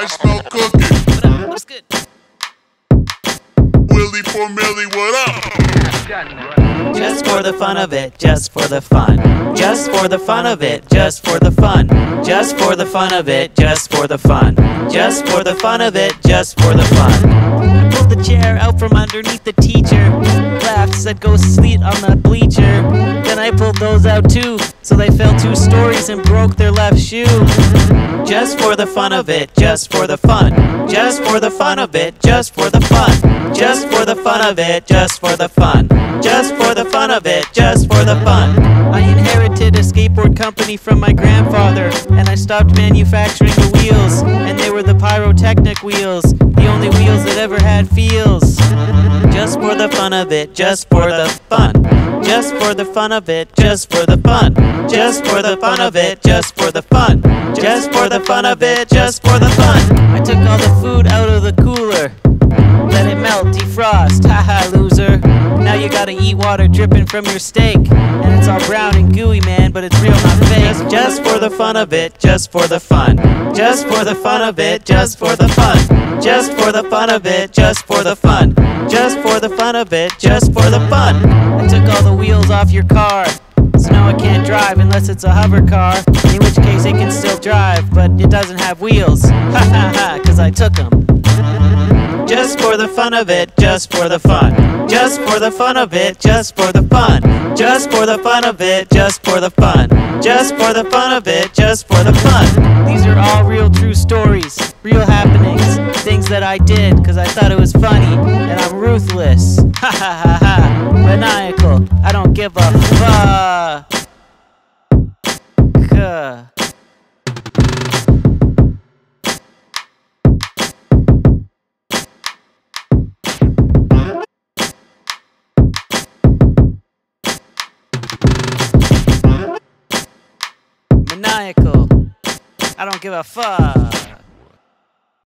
I smell cooking. What's good? Willie Four Milli, what up? Just for the fun of it, just for the fun. Just for the fun of it, just for the fun. Just for the fun of it, just for the fun. Just for the fun of it, just for the fun. Pulled the chair out from underneath the teacher. Laughed, said go sleep on the bleacher. Then I pulled those out too, so they fell two stories and broke their left shoe. Just for the fun of it, just for the fun. Just for the fun of it, just for the fun. Just for the fun of it, just for the fun. Just for the fun of it, just for the fun. I inherited a skateboard company from my grandfather, and I stopped manufacturing the wheels, and they were the pyrotechnic wheels, the only wheels that ever had feels. Just for the fun of it, just for the fun. Just for the fun of it, just for the fun. Just for the fun of it, just for the fun. Just for the fun of it, just for the fun. I took all the food out of the cooler. Let it melt, defrost, haha loser. Now you gotta eat water dripping from your steak. And it's all brown and gooey, man, but it's real, not fake. Just for the fun of it, just for the fun. Just for the fun of it, just for the fun. Just for the fun of it, just for the fun. Just for the fun of it, just for the fun. Wheels off your car. So now I can't drive unless it's a hover car. In which case it can still drive, but it doesn't have wheels. Ha ha ha, cause I took them. Just for the fun of it, just for the fun. Just for the fun of it, just for the fun. Just for the fun of it, just for the fun. Just for the fun of it, just for the fun. These are all real true stories, real happenings, that I did because I thought it was funny, and I'm ruthless. Ha ha ha ha. Maniacal. I don't give a fuck. Maniacal. I don't give a fuck.